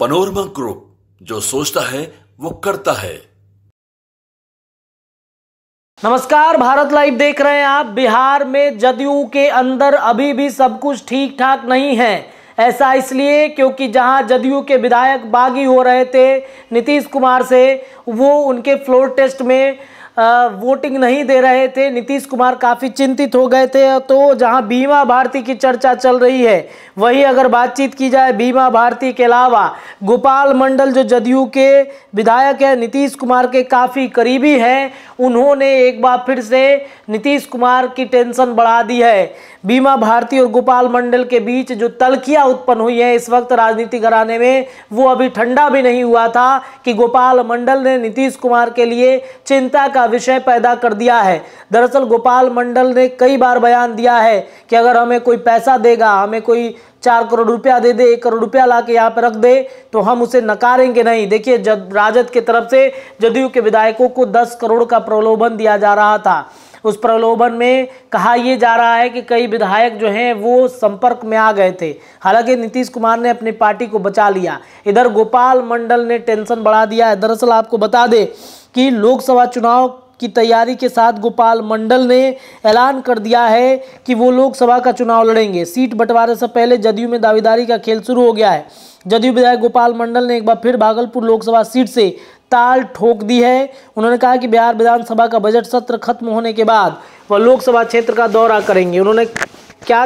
Panorama group जो सोचता है, वो करता है। नमस्कार, भारत लाइव देख रहे हैं आप। बिहार में जदयू के अंदर अभी भी सब कुछ ठीक ठाक नहीं है। ऐसा इसलिए क्योंकि जहाँ जदयू के विधायक बागी हो रहे थे, नीतीश कुमार से, वो उनके फ्लोर टेस्ट में वोटिंग नहीं दे रहे थे। नीतीश कुमार काफ़ी चिंतित हो गए थे। तो जहाँ बीमा भारती की चर्चा चल रही है, वही अगर बातचीत की जाए बीमा भारती के अलावा, गोपाल मंडल जो जदयू के विधायक है, नीतीश कुमार के काफ़ी करीबी हैं, उन्होंने एक बार फिर से नीतीश कुमार की टेंशन बढ़ा दी है। बीमा भारती और गोपाल मंडल के बीच जो तलखियाँ उत्पन्न हुई है, इस वक्त राजनीति घराने में, वो अभी ठंडा भी नहीं हुआ था कि गोपाल मंडल ने नीतीश कुमार के लिए चिंता का विषय पैदा कर दिया है। दरअसल गोपाल मंडल ने कई बार बयान दिया है कि अगर हमें कोई पैसा देगा, हमें कोई चार करोड़ रुपया दे दे, एक करोड़ रुपया ला के यहाँ पे रख दे तो हम उसे नकारेंगे नहीं। देखिए राजद की तरफ़ से जदयू के विधायकों को दस करोड़ का प्रलोभन दिया जा रहा था। उस प्रलोभन में कहा यह जा रहा है कि कई विधायक जो हैं, वो संपर्क में आ गए थे। हालाँकि नीतीश कुमार ने अपनी पार्टी को बचा लिया। इधर गोपाल मंडल ने टेंशन बढ़ा दिया है। दरअसल आपको बता दें कि लोकसभा चुनाव की तैयारी के साथ गोपाल मंडल ने ऐलान कर दिया है कि वो लोकसभा का चुनाव लड़ेंगे। सीट बंटवारे से पहले जदयू में दावेदारी का खेल शुरू हो गया है। जदयू विधायक गोपाल मंडल ने एक बार फिर भागलपुर लोकसभा सीट से ताल ठोक दी है। उन्होंने कहा कि बिहार विधानसभा का बजट सत्र खत्म होने के बाद वह लोकसभा क्षेत्र का दौरा करेंगे। उन्होंने क्या,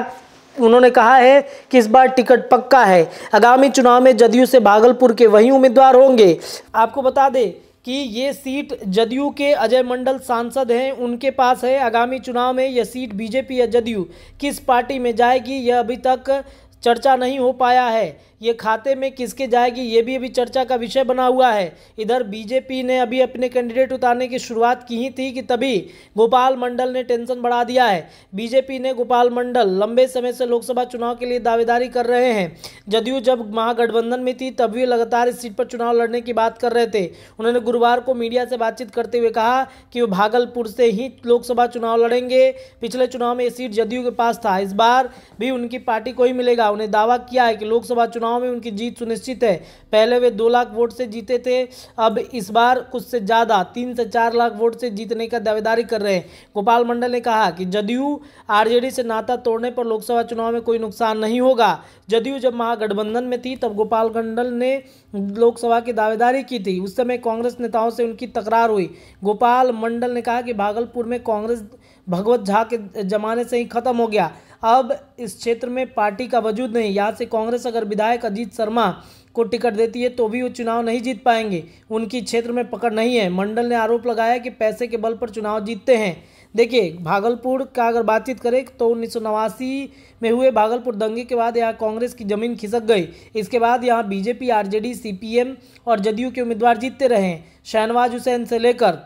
उन्होंने कहा है कि इस बार टिकट पक्का है। आगामी चुनाव में जदयू से भागलपुर के वही उम्मीदवार होंगे। आपको बता दें कि ये सीट जदयू के अजय मंडल सांसद हैं, उनके पास है। आगामी चुनाव में यह सीट बीजेपी या जदयू किस पार्टी में जाएगी, यह अभी तक चर्चा नहीं हो पाया है। ये खाते में किसके जाएगी, ये भी अभी चर्चा का विषय बना हुआ है। इधर बीजेपी ने अभी अपने कैंडिडेट उतारने की शुरुआत की ही थी कि तभी गोपाल मंडल ने टेंशन बढ़ा दिया है। बीजेपी ने गोपाल मंडल लंबे समय से लोकसभा चुनाव के लिए दावेदारी कर रहे हैं। जदयू जब महागठबंधन में थी, तब भी लगातार इस सीट पर चुनाव लड़ने की बात कर रहे थे। उन्होंने गुरुवार को मीडिया से बातचीत करते हुए कहा कि वो भागलपुर से ही लोकसभा चुनाव लड़ेंगे। पिछले चुनाव में ये सीट जदयू के पास था। इस बार भी उनकी पार्टी को ही मिलेगा। उन्हें दावा किया है कि लोकसभा चुनाव में उनकी जीत सुनिश्चित है। पहले वे दो लाख वोट से जीते थे, अब इस बार कुछ से ज़्यादा, तीन से चार लाख वोट से जीतने का दावेदारी कर रहे हैं। गोपाल मंडल ने कहा कि जदयू, आरजेडी से नाता तोड़ने पर लोकसभा चुनाव में कोई नुकसान नहीं होगा। जदयू जब महागठबंधन में थी, तब गोपाल मंडल ने लोकसभा की दावेदारी की थी। उस समय कांग्रेस नेताओं से उनकी तकरार हुई। गोपाल मंडल ने कहा कि भागलपुर में कांग्रेस भगवत झा के जमाने से ही खत्म हो गया। अब इस क्षेत्र में पार्टी का वजूद नहीं। यहाँ से कांग्रेस अगर विधायक अजीत शर्मा को टिकट देती है तो भी वो चुनाव नहीं जीत पाएँगे। उनकी क्षेत्र में पकड़ नहीं है। मंडल ने आरोप लगाया कि पैसे के बल पर चुनाव जीतते हैं। देखिए, भागलपुर का अगर बातचीत करें तो उन्नीस सौ नवासी में हुए भागलपुर दंगे के बाद यहाँ कांग्रेस की ज़मीन खिसक गई। इसके बाद यहाँ बीजेपी, आरजेडी, सीपीएम और जदयू के उम्मीदवार जीतते रहे शहनवाज हुसैन से लेकर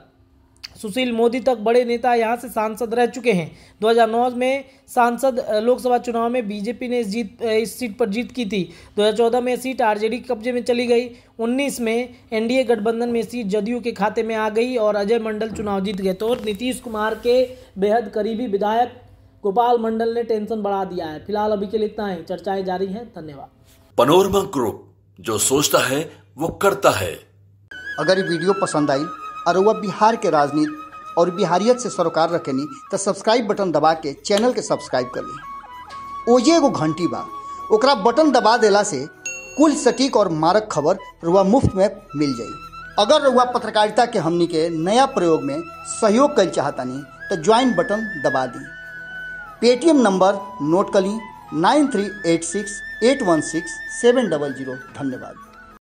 सुशील मोदी तक बड़े नेता यहाँ से सांसद रह चुके हैं। 2009 में सांसद लोकसभा चुनाव में बीजेपी ने इस जीत इस सीट पर जीत की थी। 2014 में सीट आरजेडी के कब्जे में चली गई। 19 में एनडीए गठबंधन में सीट जदयू के खाते में आ गई और अजय मंडल चुनाव जीत गए। तो नीतीश कुमार के बेहद करीबी विधायक गोपाल मंडल ने टेंशन बढ़ा दिया है। फ़िलहाल अभी के लिए इतना ही। चर्चाएँ जारी हैं। धन्यवाद। पनोरमा ग्रुप जो सोचता है वो करता है। अगर ये वीडियो पसंद आई और वह बिहार के राजनीति और बिहारियत से सरोकार रखेनी तो सब्सक्राइब बटन दबा के चैनल के सब्सक्राइब कर ली। ओजे एगो घंटी बा। ओकरा बटन दबा देला से कुल सटीक और मारक खबर रुआ मुफ़्त में मिल जाई। अगर रुआ पत्रकारिता के हमनी के नया प्रयोग में सहयोग कर चाहतनी तो ज्वाइन बटन दबा दी। पेटीएम नंबर नोट कर ली nine three eight six eight one six seven double zero. धन्यवाद।